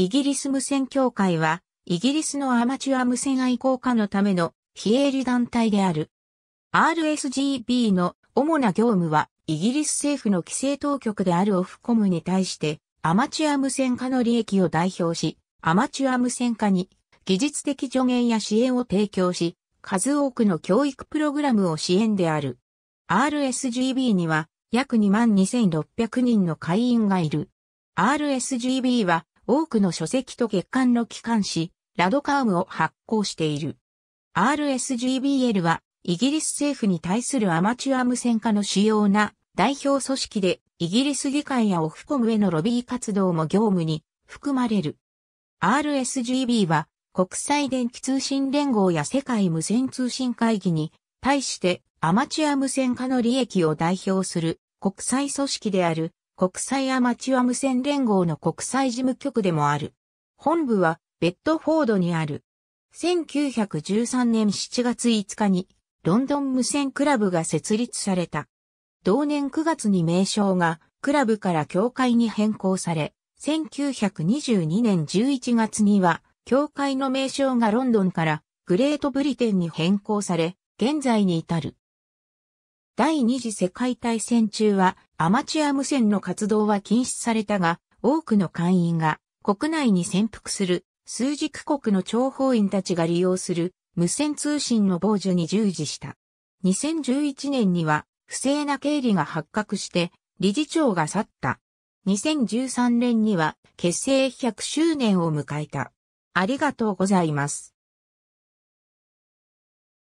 イギリス無線協会は、イギリスのアマチュア無線愛好家のための非営利団体である。RSGB の主な業務は、イギリス政府の規制当局であるオフコムに対して、アマチュア無線化の利益を代表し、アマチュア無線化に技術的助言や支援を提供し、数多くの教育プログラムを支援である。RSGB には約22,600人の会員がいる。RSGB は多くの書籍と月間の機関誌、ラドカームを発行している。RSGBL はイギリス政府に対するアマチュア無線化の主要な代表組織でイギリス議会やオフコムへのロビー活動も業務に含まれる。RSGB は国際電気通信連合や世界無線通信会議に対してアマチュア無線化の利益を代表する国際組織である国際アマチュア無線連合の国際事務局でもある。本部はベッドフォードにある。1913年7月5日にロンドン無線クラブが設立された。同年9月に名称がクラブから協会に変更され、1922年11月には、協会の名称がロンドンからグレートブリテンに変更され、現在に至る。第二次世界大戦中はアマチュア無線の活動は禁止されたが、多くの会員が国内に潜伏する数軸国の諜報員たちが利用する無線通信の傍受に従事した。2011年には不正な経理が発覚して理事長が去った。2013年には結成100周年を迎えた。ありがとうございます。